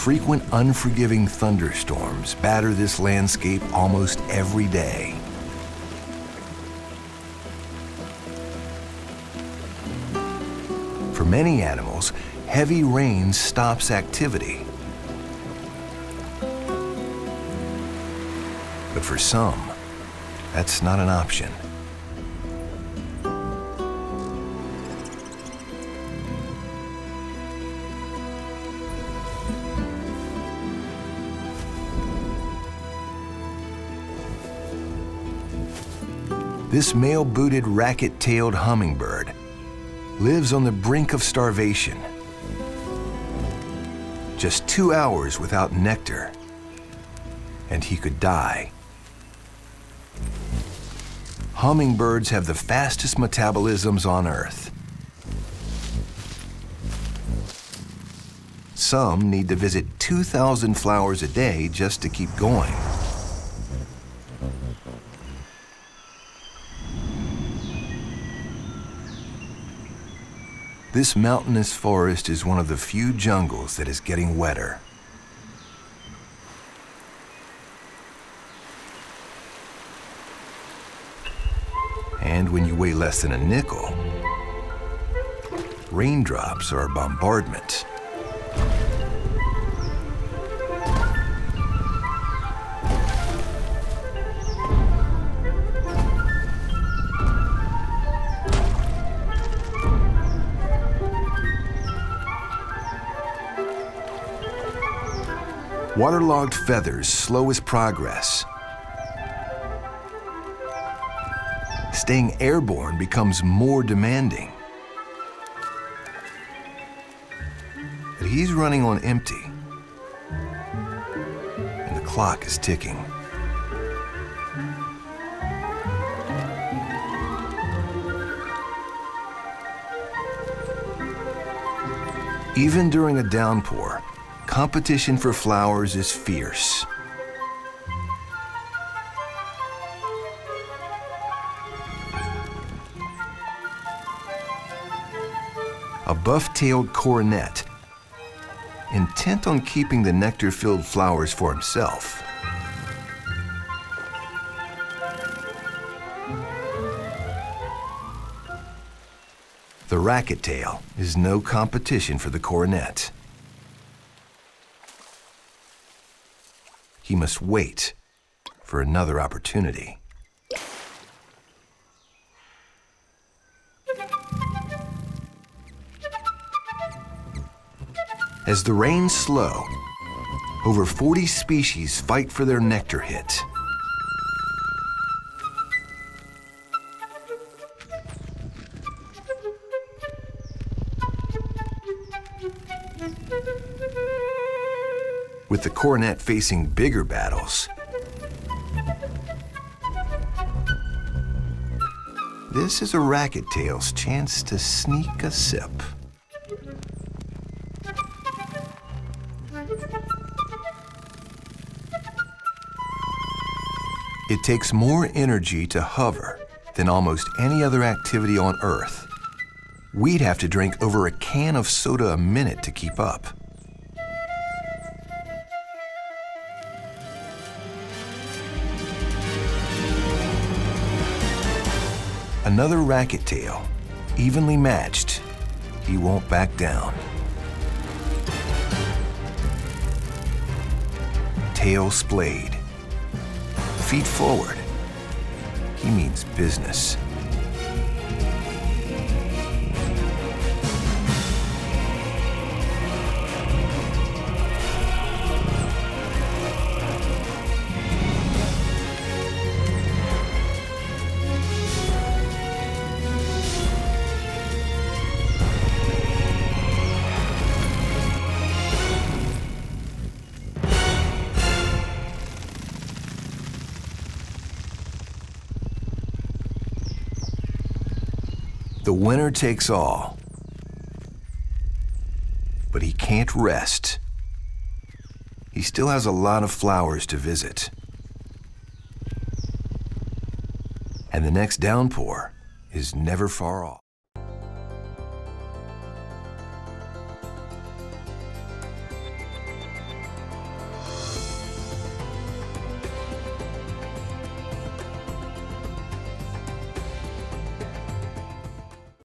Frequent unforgiving thunderstorms batter this landscape almost every day. For many animals, heavy rain stops activity. But for some, that's not an option. This male-booted racket-tailed hummingbird lives on the brink of starvation. Just two hours without nectar, and he could die. Hummingbirds have the fastest metabolisms on Earth. Some need to visit 2,000 flowers a day just to keep going. This mountainous forest is one of the few jungles that is getting wetter. And when you weigh less than a nickel, raindrops are a bombardment. Waterlogged feathers slow his progress. Staying airborne becomes more demanding. But he's running on empty. And the clock is ticking. Even during a downpour, competition for flowers is fierce. A buff-tailed coronet, intent on keeping the nectar-filled flowers for himself. The racket-tail is no competition for the coronet. He must wait for another opportunity. As the rains slow, over 40 species fight for their nectar hit. With the coronet facing bigger battles. This is a racket-tail's chance to sneak a sip. It takes more energy to hover than almost any other activity on Earth. We'd have to drink over a can of soda a minute to keep up. Another racket tail, evenly matched. He won't back down. Tail splayed. Feet forward. He means business. The winner takes all. But he can't rest. He still has a lot of flowers to visit. And the next downpour is never far off.